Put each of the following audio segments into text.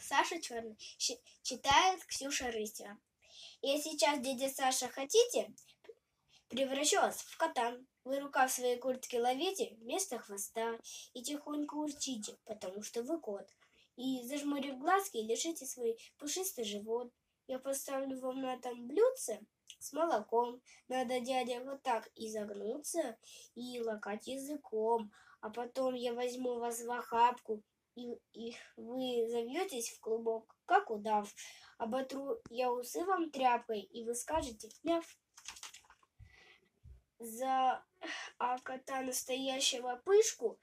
Саша Черный. Читает Ксюша Рысева. Я сейчас, дядя Саша, хотите? Превращу вас в катан. Вы рукав своей куртки ловите вместо хвоста и тихонько урчите, потому что вы кот. И, зажмурив глазки, лежите свой пушистый живот. Я поставлю вам на там блюдце с молоком. Надо, дядя, вот так изогнуться и лакать языком. А потом я возьму вас в охапку, и, и вы завьетесь в клубок, как удав. Оботру я усы вам тряпкой, и вы скажете мяв. За а кота настоящего пышку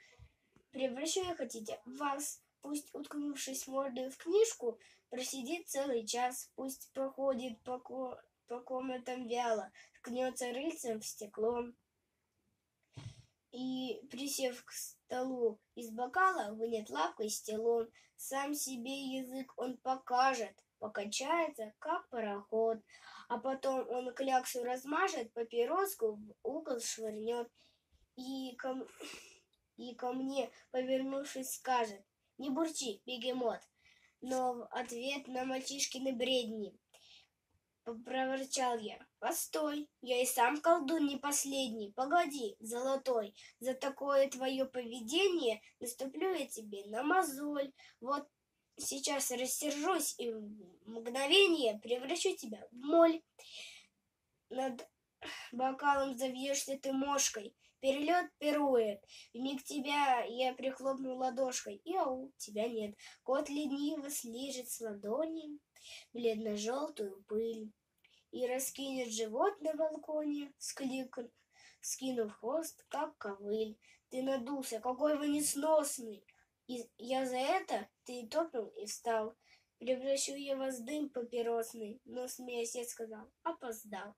превращу я хотите вас. Пусть, уткнувшись мордой в книжку, просидит целый час. Пусть проходит по, ко- по комнатам вяло, ткнется рыльцем в стекло. И, присев к столу из бокала, вынет лапкой стелон. Сам себе язык он покажет, покачается, как пароход. А потом он кляксу размажет, папироску в угол швырнет. И ко, и ко мне, повернувшись, скажет, не бурчи, бегемот. Но в ответ на мальчишкины бредни проворчал я. Постой, я и сам колдун не последний. Погоди, золотой, за такое твое поведение наступлю я тебе на мозоль. Вот сейчас рассержусь и в мгновение превращу тебя в моль. Над бокалом завьешься ты мошкой. Перелет пирует. Миг тебя я прихлопну ладошкой. И ау, тебя нет. Кот лениво слижет с ладони бледно-желтую пыль и раскинет живот на балконе, склик- скинув хвост, как ковыль. Ты надулся, какой вы несносный. И я за это ты топнул и встал. Превращу я вас в дым папиросный, но, смеясь, я сказал, опоздал.